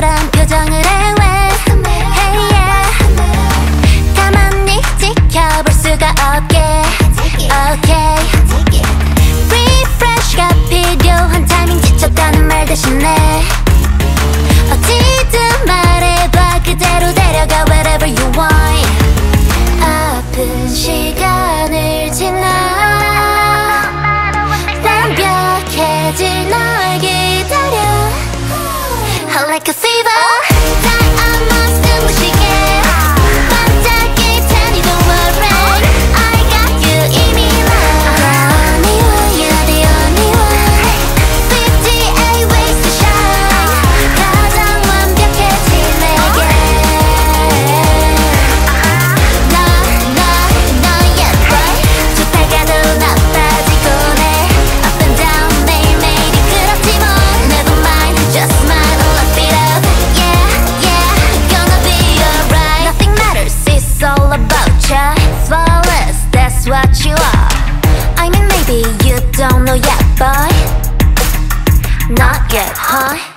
ラン like a fever. don't know yet, but Not yet, huh?